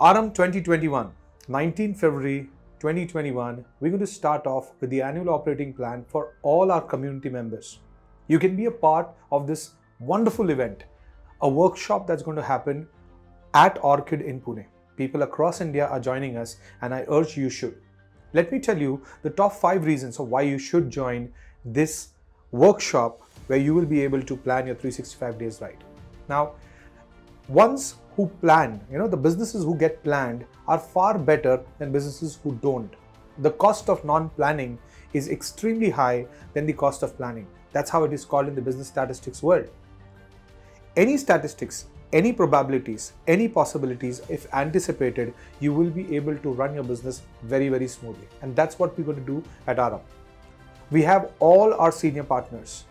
Aarambh 2021, 19 February 2021, we're going to start off with the annual operating plan for all our community members. You can be a part of this wonderful event, a workshop that's going to happen at Orchid in Pune. People across India are joining us, and I urge you should. Let me tell you the top five reasons of why you should join this workshop where you will be able to plan your 365 days right. Now, ones who plan, you know, the businesses who get planned are far better than businesses who don't. The cost of non planning is extremely high than the cost of planning. That's how it is called in the business statistics world. Any statistics, any probabilities, any possibilities, if anticipated, you will be able to run your business very, very smoothly. And that's what we're going to do at Aarambh. We have all our senior partners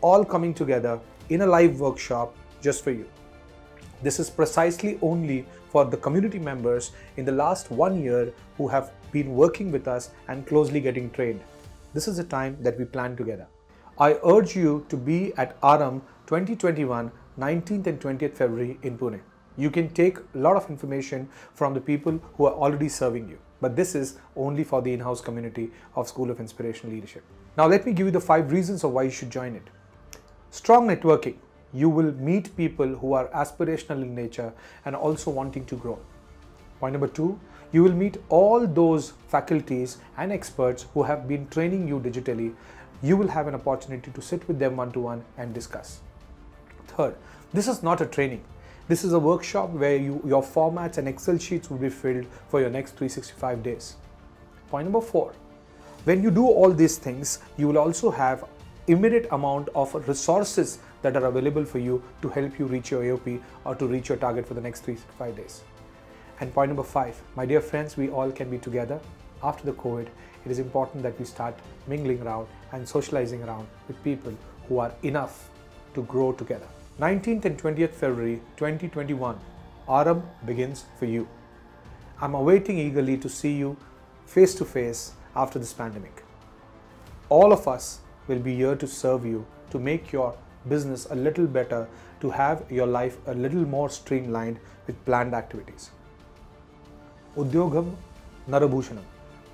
all coming together in a live workshop just for you. This is precisely only for the community members in the last one year who have been working with us and closely getting trained. This is the time that we plan together. I urge you to be at Aarambh 2021 19th and 20th February in Pune. You can take a lot of information from the people who are already serving you, but this is only for the in house community of School of Inspirational Leadership. Now, let me give you the five reasons of why you should join it. Strong networking you will meet people who are aspirational in nature and also wanting to grow. Point number two, you will meet all those faculties and experts who have been training you digitally. You will have an opportunity to sit with them one to one and discuss. Third, this is not a training. This is a workshop where you, your formats and Excel sheets will be filled for your next 365 days. Point number four, when you do all these things, you will also have immediate amount of resources that are available for you to help you reach your AOP or to reach your target for the next three to five days. And point number five, my dear friends, we all can be together. After the COVID, it is important that we start mingling around and socializing around with people who are enough to grow together. 19th and 20th February 2021, Aarambh begins for you. I'm awaiting eagerly to see you face to face after this pandemic. All of us will be here to serve you to make your business a little better, to have your life a little more streamlined with planned activities. Udyogam Narabhushanam.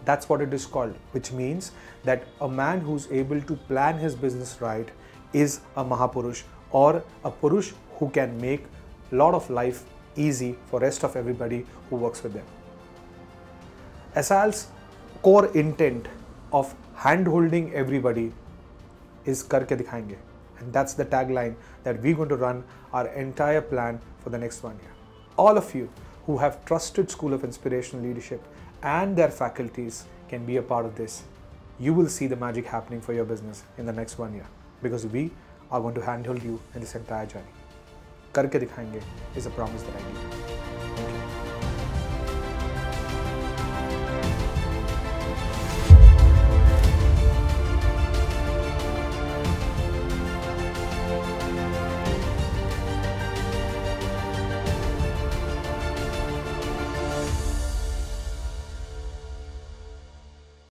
That's what it is called, which means that a man who's able to plan his business right is a Mahapurush or a Purush who can make a lot of life easy for rest of everybody who works with them. SIL's core intent of hand-holding everybody is karke dikhayenge and that's the tagline that we're going to run our entire plan for the next one year. All of you who have trusted School of Inspirational Leadership and their faculties can be a part of this. You will see the magic happening for your business in the next one year because we are going to handhold you in this entire journey. Karke dikhayenge is a promise that I give.